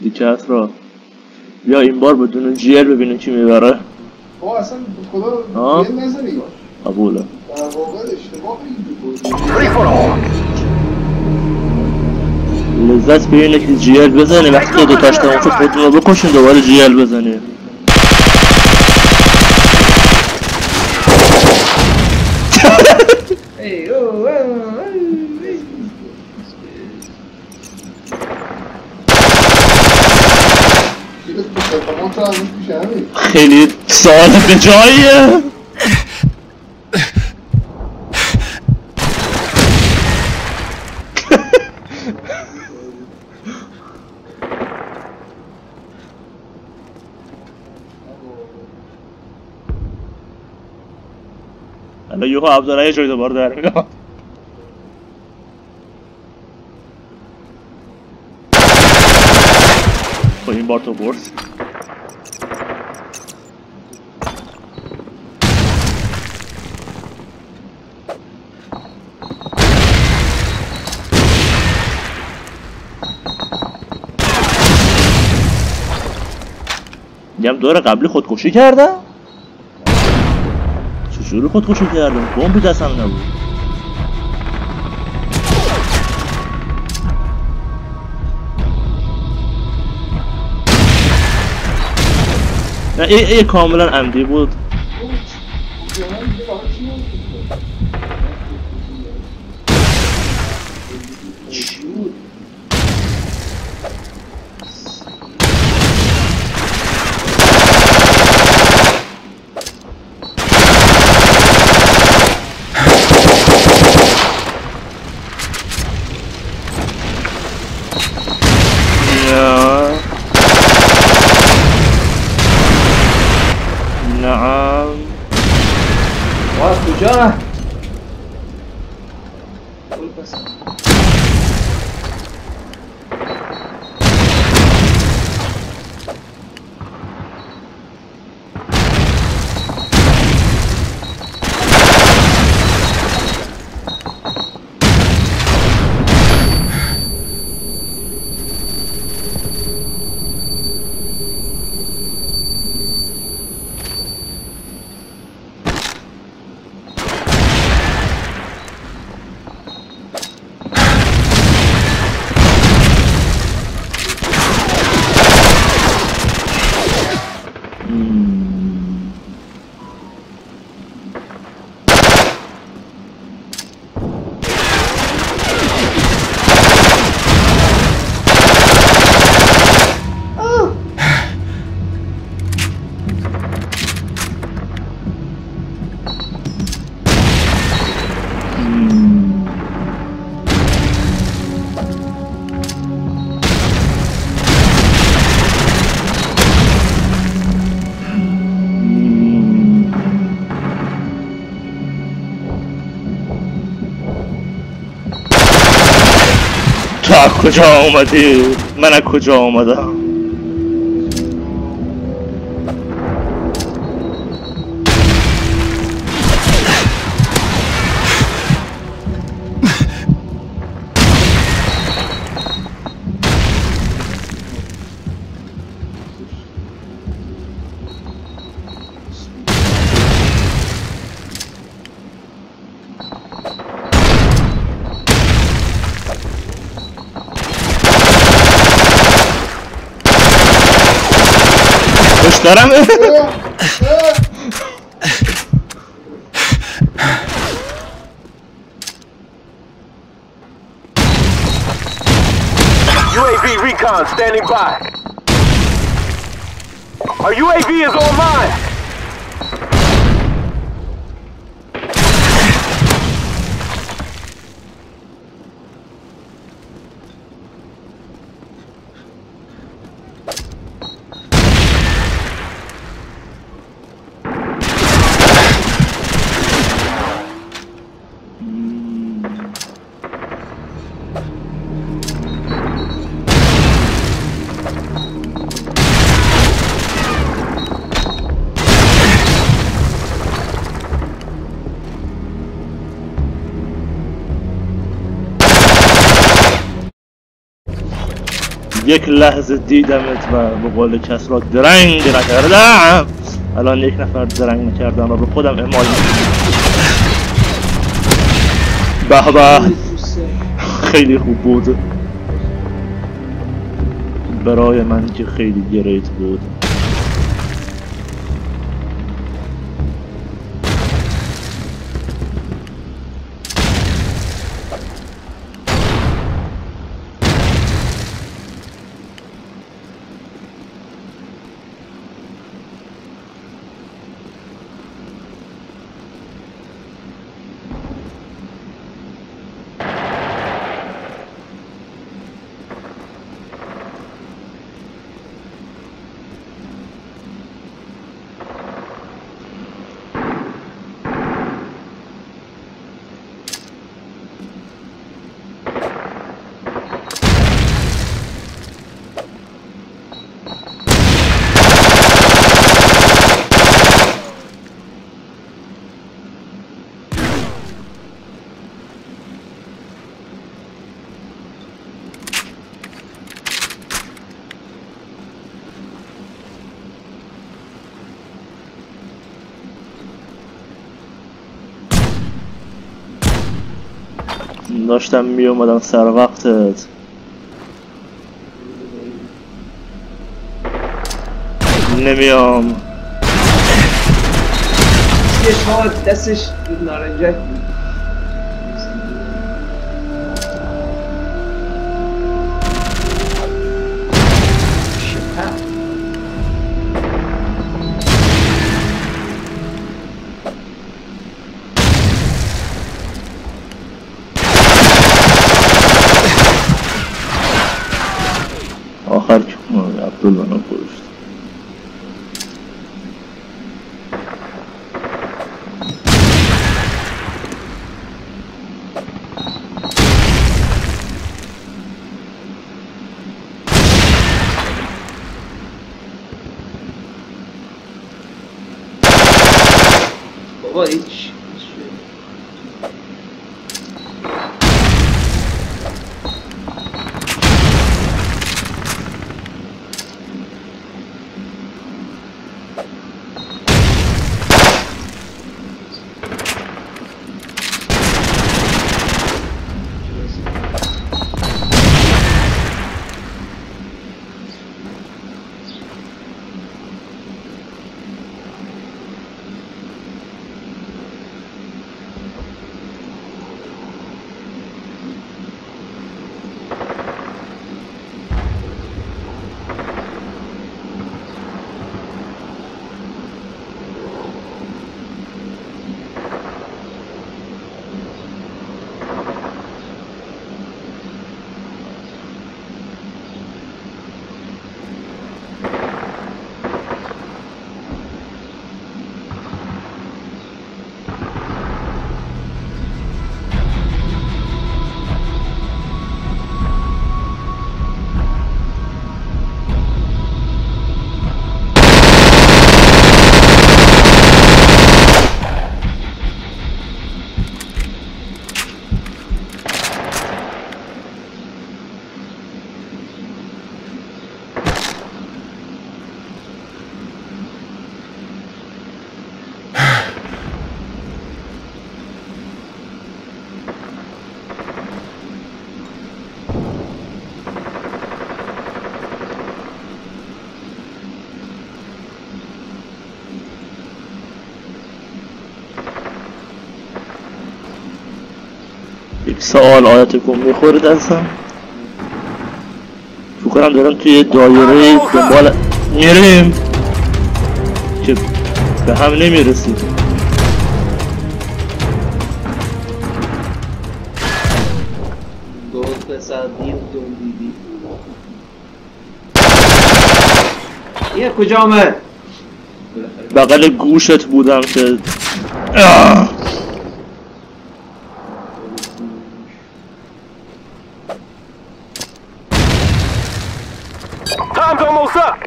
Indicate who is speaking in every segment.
Speaker 1: دیکت را بیا این بار بدون جیر ببینیم کی می‌بره.
Speaker 2: با اصلا خدا
Speaker 1: آه.
Speaker 2: یه نزنی.
Speaker 1: قبوله.
Speaker 2: در واقع اشتباه.
Speaker 1: لذت به اینه که جیل بزنی وقتی که دوتاش تمام شد خودتون رو بکشین دوباره جیل بزنی خیلی سوال به جاییه. حالا یهو ابزارهای یه جای دوباره در میاد. خب این بار تو برد میگم دور قبلی خودکشی کردم. چجوری خودکشی کردم؟ بمبی دستم نبود. نه این این کاملا عمدی بود. à. تو از کجا آمدی؟ من از کجا آمدم؟ Caramba!
Speaker 3: UAV recon standing by. Our UAV is online.
Speaker 1: یک لحظه دیدمت و به قول کس را درنگ نکردم. الان یک نفر درنگ نکردم و به خودم اعمال به به. خیلی خوب بود. برای من که خیلی گریت بود. داشتم می اومدم سر وقتت. نمیام.
Speaker 4: چشمها دستش نارنجک
Speaker 1: do nono posto.
Speaker 4: Boa noite.
Speaker 1: یک سوال آیتکم می‌خوره دستم فکر کنم دارم توی دایره دنبال میریم که به هم نمی‌رسیم
Speaker 4: یه کجا آمد.
Speaker 1: بغل گوشت بودم که آه!
Speaker 3: Time's almost up!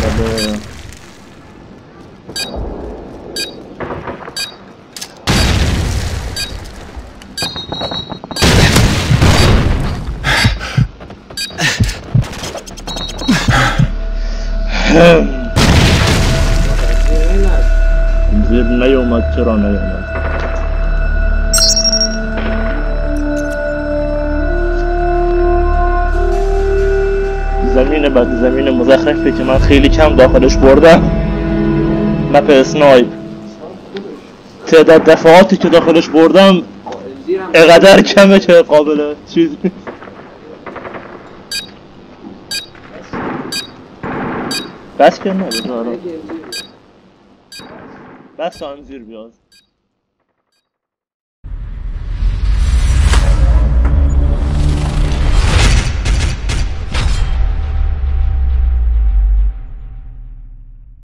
Speaker 3: Cadê?
Speaker 1: زیر نیومد چرا نیومد؟ زمین بعد زمین مزخرفی که من خیلی کم داخلش بردم. مپ اسنایپ. تعداد دفعاتی که داخلش بردم اقدر کمه که قابل چیز بس که نه بذارم بس تا هم زیر بیاد